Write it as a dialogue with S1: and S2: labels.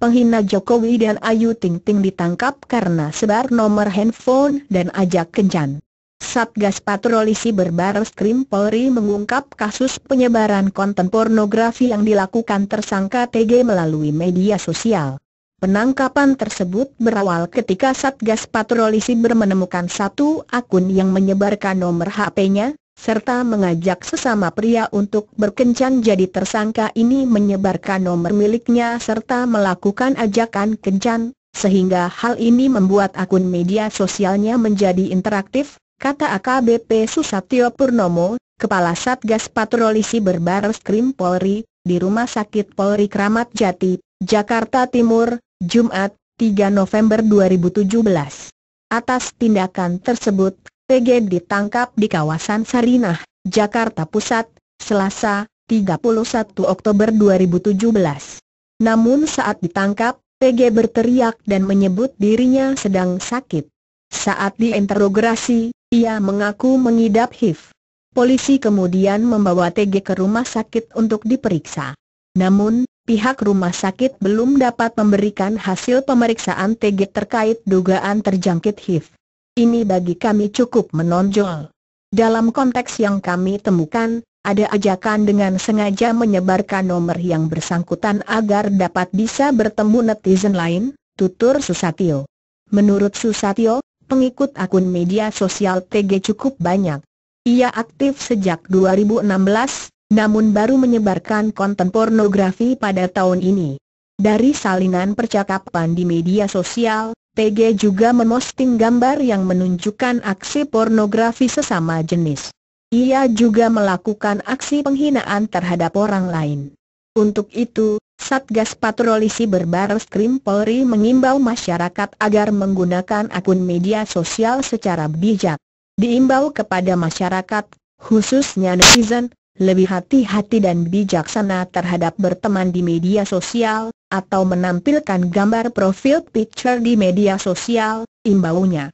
S1: penghina Jokowi dan Ayu Ting Ting ditangkap karena sebar nomor handphone dan ajak kencan. Satgas Patroli Siber Barreskrim Polri mengungkap kasus penyebaran konten pornografi yang dilakukan tersangka TG melalui media sosial. Penangkapan tersebut berawal ketika Satgas Patroli Siber menemukan satu akun yang menyebarkan nomor HP-nya, serta mengajak sesama pria untuk berkencan jadi tersangka ini menyebarkan nomor miliknya serta melakukan ajakan kencan, sehingga hal ini membuat akun media sosialnya menjadi interaktif, kata AKBP Susatyo Purnomo, Kepala Satgas Patroli Siber Krim Polri, di Rumah Sakit Polri Kramat Jati, Jakarta Timur, Jumat, 3 November 2017. Atas tindakan tersebut, PG ditangkap di kawasan Sarinah, Jakarta Pusat, Selasa, 31 Oktober 2017. Namun saat ditangkap, PG berteriak dan menyebut dirinya sedang sakit. Saat diinterogasi, ia mengaku mengidap HIV. Polisi kemudian membawa TG ke rumah sakit untuk diperiksa. Namun, pihak rumah sakit belum dapat memberikan hasil pemeriksaan TG terkait dugaan terjangkit HIV. Ini bagi kami cukup menonjol. Dalam konteks yang kami temukan, ada ajakan dengan sengaja menyebarkan nomor yang bersangkutan agar dapat bisa bertemu netizen lain, tutur Susatyo. Menurut Susatyo, pengikut akun media sosial TG cukup banyak. Ia aktif sejak 2016, namun baru menyebarkan konten pornografi pada tahun ini. Dari salinan percakapan di media sosial, PG juga memosting gambar yang menunjukkan aksi pornografi sesama jenis. Ia juga melakukan aksi penghinaan terhadap orang lain. Untuk itu, Satgas Patroli Siber Krim Polri mengimbau masyarakat agar menggunakan akun media sosial secara bijak. Diimbau kepada masyarakat, khususnya netizen, lebih hati-hati dan bijaksana terhadap berteman di media sosial, atau menampilkan gambar profil picture di media sosial, imbaunya.